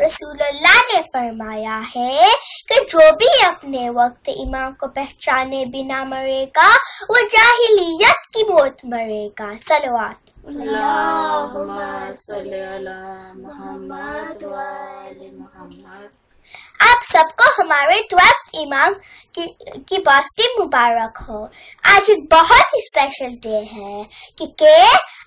रसूलुल्लाह ने फरमाया है कि जो भी अपने वक्त इमाम को पहचाने बिना मरेगा, वो जाहिलियत की मौत मरेगा। सलवात। अल्लाहुम्मा सल्ली अला मुहम्मद व अली मुहम्मद। आप सबको हमारे ट्वेल्थ इमाम की की बर्थडे मुबारक हो। आज एक बहुत ही स्पेशल डे है कि के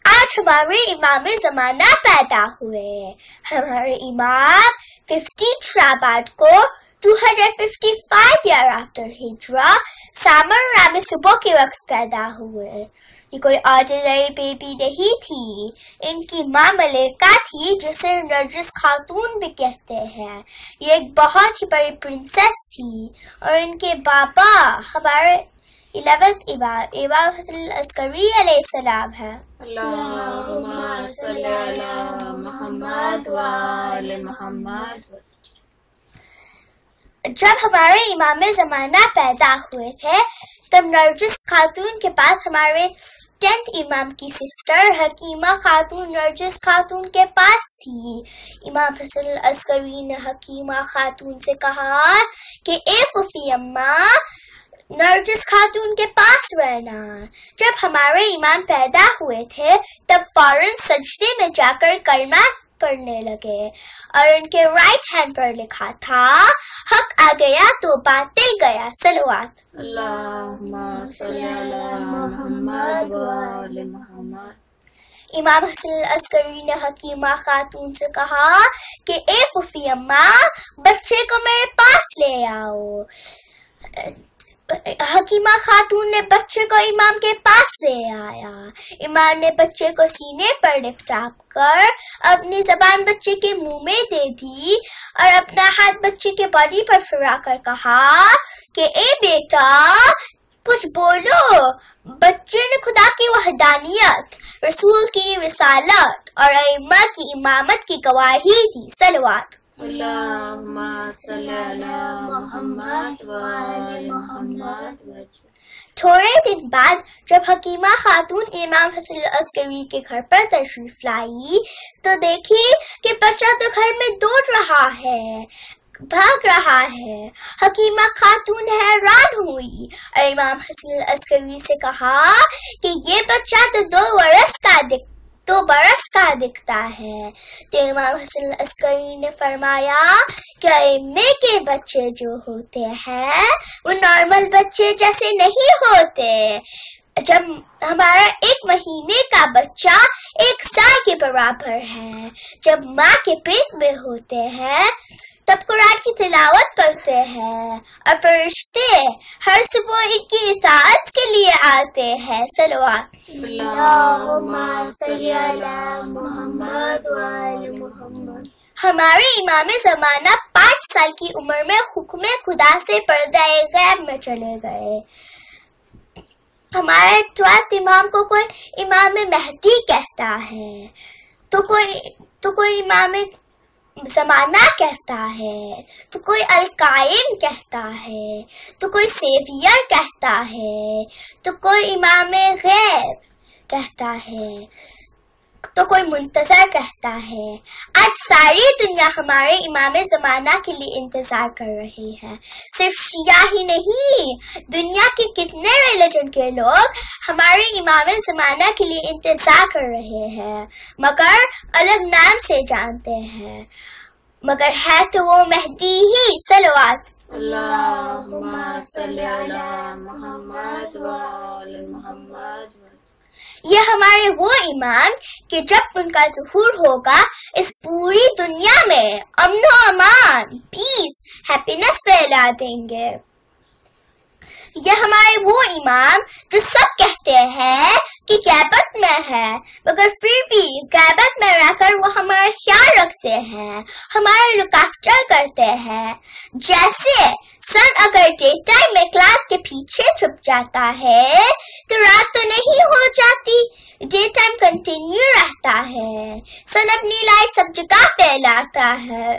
आज हमारे इमाम जमाना पैदा हुए। हमारे इमाम 15 शाबाद को 255 ईयर आफ्टर हिजरा सामर सुबह के वक्त पैदा हुए। ये कोई ऑर्डिनरी बेबी नहीं थी। इनकी माँ मलेका थी जिसे नर्जिस खातून भी कहते हैं। ये एक बहुत ही बड़ी प्रिंसेस थी। और इनके बाबा हमारे इलेवेंथ इबाब इबाब हसन अस्करी अलैहिस्सलाम है। जब हमारे इमाम ज़माना पैदा हुए थे तब नर्जिस खातून के पास हमारे टेंथ इमाम की सिस्टर हकीमा खातून नरजिस खातून के पास थी। इमाम हसन अस्करी ने हकीमा खातून से कहा कि, ए फूफी अम्मा नरजिस खातून के पास रहना। जब हमारे इमाम पैदा हुए थे, तब फ़ौरन सजदे में जाकर कलमा पढ़ने लगे। और उनके राइट हैंड पर लिखा था हक आ गया तो बातिल गया सलवात। इमाम हसन अस्करी ने हकीमा खातून से कहा कि ए फुफी अम्मा बच्चे को मेरे पास ले आओ। हकीमा खातून ने बच्चे को इमाम के पास ले आया। इमाम ने बच्चे को सीने पर लिपटाप कर अपनी जबान बच्चे के मुँह में दे दी और अपना हाथ बच्चे के बॉडी पर फिरा कर कहा कि, ए बेटा, कुछ बोलो। बच्चे ने खुदा की वहदानियत, रसूल की रिसालत और अइम्मा की इमामत की गवाही दी। सलवात थोड़े दिन बाद, जब हकीमा खातून इमाम हसन अस्करी के घर पर तशरीफ़ लाई तो देखी कि बच्चा तो घर में दौड़ रहा है, भाग रहा है। हकीमा खातून हैरान हुई। और इमाम हसन अस्करी से कहा कि ये बच्चा तो दो वर्ष का दिखता दो बरस का दिखता है। तो इमाम हसन अस्करी ने फरमाया कि अइम्मे के बच्चे जो होते हैं, वो नॉर्मल बच्चे जैसे नहीं होते। जब हमारा एक महीने का बच्चा एक साल के बराबर है, जब माँ के पेट में होते हैं तब कुरान की तिलावत करते हैं और फरिश्ते हर सुबह इनकी इताअत के लिए आते हैं। सलवात। अल्लाहुम्मा सल्ली अला मुहम्मद व आले मुहम्मद। हमारे इमाम जमाना पाँच साल की उम्र में हुक्म खुदा से पर्दा गैब में चले गए। हमारे ट्वेल्थ इमाम को कोई इमाम मेहदी कहता है तो कोई तो कोई इमाम जमाना कहता है तो कोई अलकाइन कहता है तो कोई सेवियर कहता है तो कोई इमाम गैब कहता है। तो कोई मुंतजर कहता है। आज सारी दुनिया हमारे इमाम जमाना के लिए इंतज़ार कर रही है। सिर्फ़ शिया ही नहीं, दुनिया के कितने रिलीजन के लोग हमारे इमाम जमाना के लिए इंतज़ार कर रहे हैं। मगर अलग नाम से जानते हैं। मगर है तो वो मेहदी ही, सलवात। अल्लाहुम्मा सल्ली अला मुहम्मद व आले मुहम्मद। ये हमारे वो ईमान कि जब उनका जहूर होगा, इस पूरी दुनिया में अमन अमान पीस हैप्पीनेस फैला देंगे। ये हमारे वो इमाम जो सब कहते हैं कि गैबत में है, मगर फिर भी गैबत में रहकर वो हमारा ख्याल रखते हैं, हमारा लुक आफ्टर करते हैं। जैसे सन अगर डे टाइम में क्लास के पीछे छुप जाता है तो रात तो नहीं हो जाती। डे टाइम कंटिन्यू रहता है, सन अपनी लाइट सब जगह फैलाता है।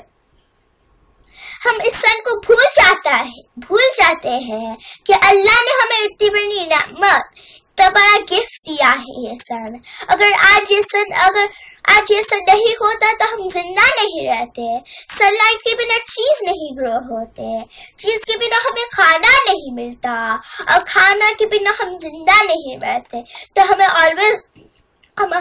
हम इस सन को भूल जाता है, भूल जाते हैं कि अल्लाह ने हमें इतनी बड़ी नमत, इतना बड़ा गिफ्ट दिया है ये सन। अगर आज ये सन अगर आज ये सन नहीं होता तो हम ज़िंदा नहीं रहते। सनलाइट के बिना चीज़ नहीं ग्रो होते। चीज़ के बिना हमें खाना नहीं मिलता। और खाना के बिना हम ज़िंदा नहीं रहते। तो हमें ऑलवेज हम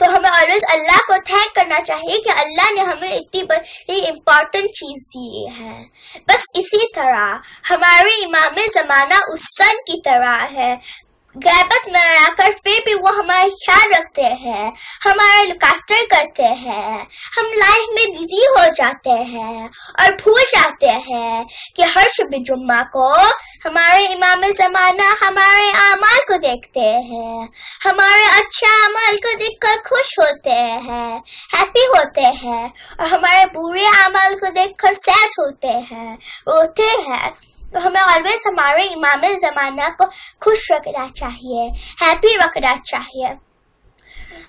तो हमें ऑलवेज अल्लाह को थैंक करना चाहिए कि अल्लाह ने हमें इतनी बड़ी इम्पोर्टेंट चीज़ दी है। बस इसी तरह, हमारे इमाम जमाना उस सन की तरह है। गैबत में रहकर फिर भी वो हमारा ख्याल रखते हैं, हमारा लुकाफ्टर करते हैं, हम लाइफ में बिज़ी हो जाते हैं और भूल जाते हैं कि हर शुभ जुम्मा को हमारे इमाम जमाना, हमारे अमाल को देखते हैं, हमारे अच्छे अमाल को देखकर खुश होते हैं हैप्पी होते हैं और हमारे बुरे अमाल को देखकर सैड होते हैं, रोते हैं। तो हमें ऑलवेज हमारे इमाम जमाना को खुश रखना चाहिए हैप्पी रखना चाहिए।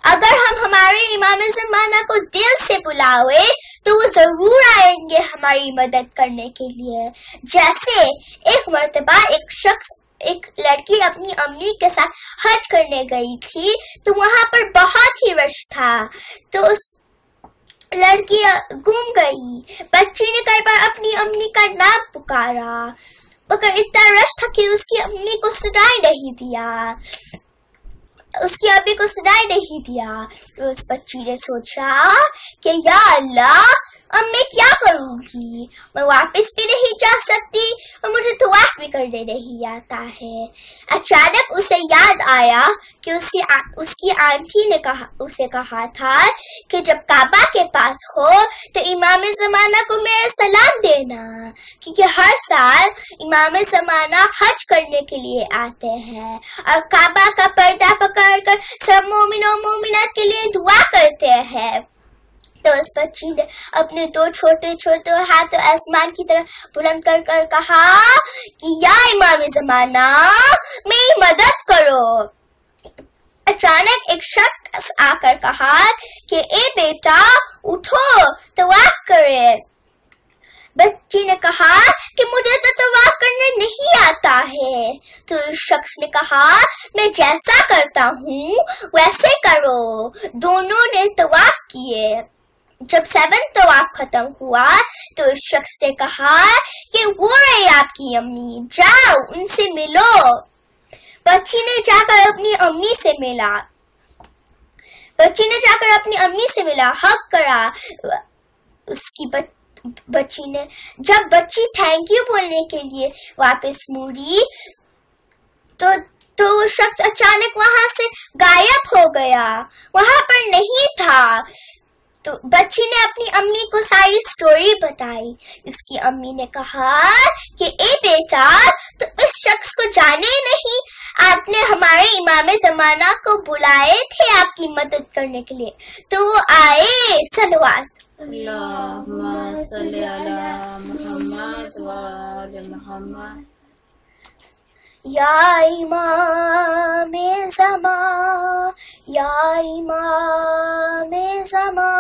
अगर हम हमारे इमाम जमाना को दिल से बुलावे तो वो ज़रूर आएँगे हमारी मदद करने के लिए। जैसे एक मरतबा एक शख्स, एक लड़की अपनी अम्मी के साथ हज करने गई थी तो वहाँ पर बहुत ही रश था। तो उस लड़की घूम गई। बच्ची ने कई बार अपनी अम्मी का नाम पुकारा। मगर इतना रश था कि उसकी अम्मी को सुनाई नहीं दिया। उसकी अम्मी को सुनाई नहीं दिया। तो उस बच्ची ने सोचा कि या अल्लाह अब मैं क्या करूँगी? मैं वापस भी नहीं जा सकती और मुझे तवाफ भी करने नहीं आता है। अचानक उसे याद आया कि उसकी आ, उसकी आंटी ने कहा उसे कहा था कि जब काबा के पास हो तो इमाम जमाना को मेरा सलाम देना क्योंकि हर साल इमाम जमाना हज करने के लिए आते हैं। और काबा का पर्दा पकड़ कर सब मोमिनों मोमिनत के लिए दुआ करते हैं। तो उस बच्ची ने अपने दो छोटे छोटे हाथ तो आसमान की तरफ़ बुलंद कर कर कहा कि या इमाम जमाना, मेरी मदद करो। अचानक एक शख्स आकर कहा कि, ए बेटा, उठो तवाफ करे। बच्ची ने कहा कि, मुझे तो तवाफ करने नहीं आता है। तो शख्स ने कहा, मैं जैसा करता हूँ, वैसे करो। दोनों ने तवाफ किए। जब सेवन तो आप खत्म हुआ तो उस शख्स ने कहा कि वो रही आपकी अम्मी जाओ उनसे मिलो। बच्ची ने जाकर अपनी अम्मी से मिला। बच्ची ने जाकर अपनी अम्मी से मिला हक करा। उसकी बच, बच्ची ने जब बच्ची थैंक यू बोलने के लिए वापस मुड़ी तो तो उस शख्स अचानक वहाँ से गायब हो गया। वहाँ पर नहीं था। तो बच्ची ने अपनी अम्मी को सारी स्टोरी बताई। इसकी अम्मी ने कहा कि, ए बेटा तो इस शख्स को जाने नहीं। आपने हमारे इमाम जमाना को बुलाए थे आपकी मदद करने के लिए। तो वो आए, सलवात। अल्लाहुम्मा या इमाम जमा या इमाम जमा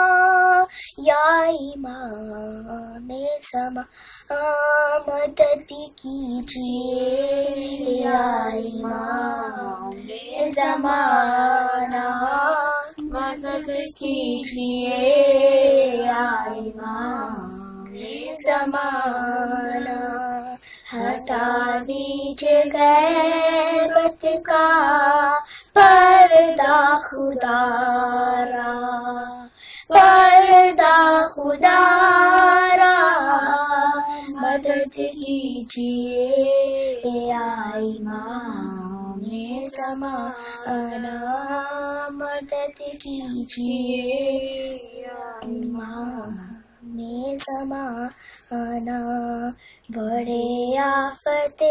या इमाम जमा मदद कीजिए या इमाम जमाना। मदद कीजिए या इमाम जमाना। हटा दीजिए गैबत का पर्दा खुदारा पर्दा खुदारा। मदद कीजिए आई माम समाना मदद कीजिए आई माम में समाना बड़े आफते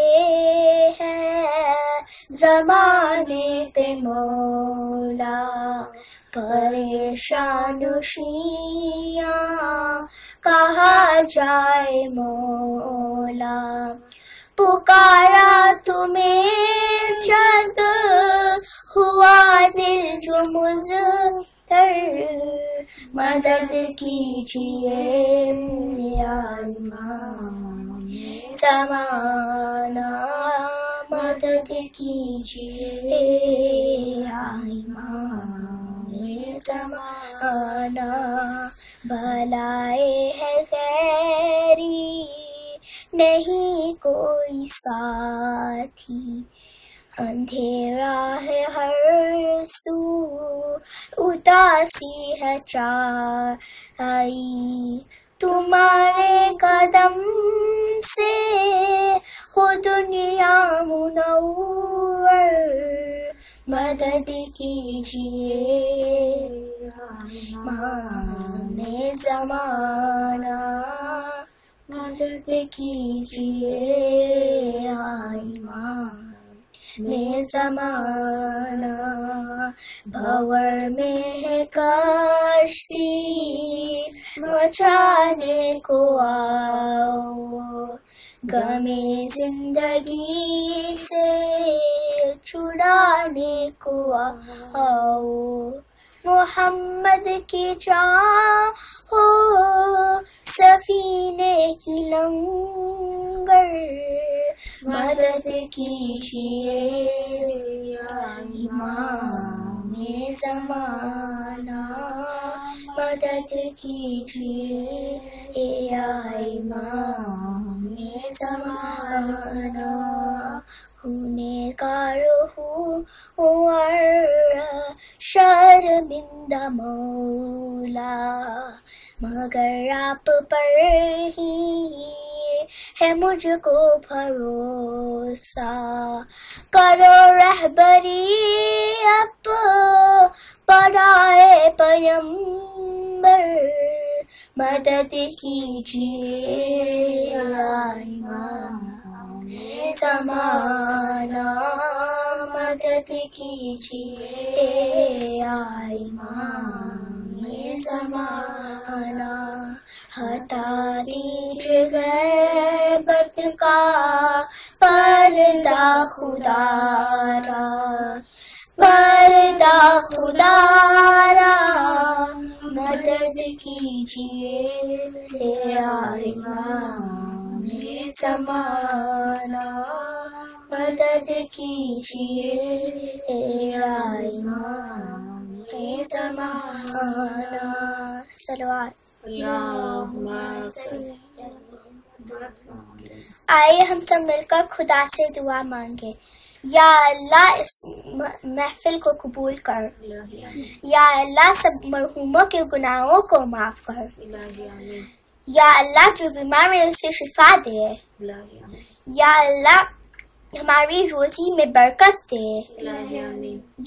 हैं। जमाने पे मौला परेशान शिया कहा जाए मौला। पुकारा तुम्हें जब हुआ दिल जो मुझतर मदद कीजिए। समाना मदद कीजिए इमाम समाना भलाए है गैरी नहीं कोई साथी अंधेरा है हर सू उदासी है चाई। तुम्हारे कदम से हो दुनिया मुनव्वर। मदद कीजिए माने जमाना। मदद कीजिए आई माँ में जमाना। भवर में कश्ती, मचाने को आओ। गमे ज़िंदगी से छुड़ाने को आओ। मोहम्मद की जा हो सफीने की लंगर, मदद कीजिए इमाम जमाना मदद कीजिए इमाम जमाना खूने का रूह और शर्मिंदा मौला, मगर आप पर ही है मुझको भरोसा। करो रहबरी अब, पढ़ाए पयंबर मदद कीजिए समाना, मदद कीजिए आई माँ समाना, हटा दीजिए का पर्दा खुदारा पर्दा खुदारा, मदद कीजिए आई में समाना, मदद कीजिए आई में समाना सल्ली। आइए हम सब मिलकर खुदा से दुआ मांगे। या अल्लाह इस महफिल को कबूल कर। या अल्लाह सब मरहूमों के गुनाहों को माफ़ कर। या अल्लाह जो बीमार है उसे शिफा दे। या अल्लाह हमारी रोजी में बरकत दे।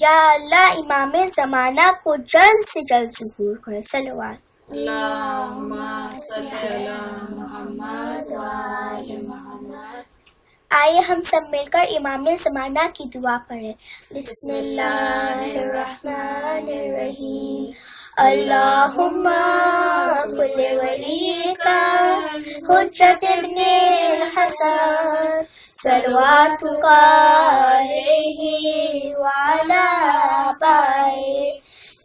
या अल्लाह इमाम ज़माना को जल्द से जल्द ज़हूर कर। सलवात। आइए हम सब मिलकर इमाम ज़माना की दुआ पढ़ें। बिस्मिल्लाहिर्रहमानिर्रहीम। अल्लाहुम्मा